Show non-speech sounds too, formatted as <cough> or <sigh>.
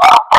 Wow. <laughs>